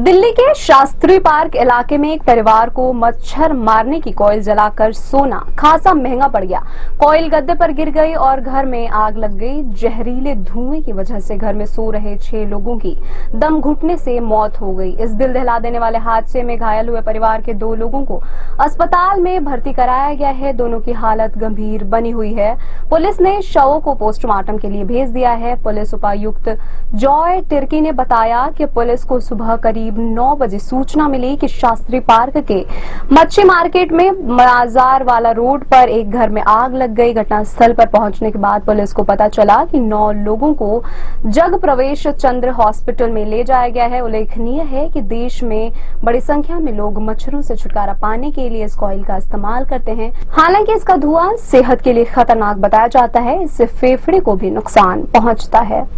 दिल्ली के शास्त्री पार्क इलाके में एक परिवार को मच्छर मारने की कोयल जलाकर सोना, खासा महँगा पड़ गया। कोयल गद्दे पर गिर गई और घर में आग लग गई। जहरीले धुएँ की वजह से घर में सो रहे छह लोगों की दम घुटने से मौत हो गई। इस दिल दहला देने वाले हादसे में घायल हुए परिवार के दो लोगों को अस्पताल में भर्ती कराया गया है। दोनों की हालत गंभीर बनी हुई है। पुलिस ने शवों को पोस्टमार्टम के लिए भेज दिया है। पुलिस उपायुक्त जॉय टिर्की ने बताया कि पुलिस को सुबह करीब करीब 9 बजे सूचना मिली कि शास्त्री पार्क के मच्छी मार्केट में मजार वाला रोड पर एक घर में आग लग गई। घटना स्थल पर पहुँचने के बाद पुलिस को पता चला कि नौ लोगों को जग प्रवेश चंद्र हॉस्पिटल में ले जाया गया है। उल्लेखनीय है कि देश में बड़ी संख्या में लोग मच्छरों से छुटकारा पाने के लिए इस कॉइल का इस्तेमाल करते हैं। हालाँकि इसका धुआँ सेहत के लिए खतरनाक बताया जाता है। इससे फेफड़े को भी नुकसान पहुँचता है।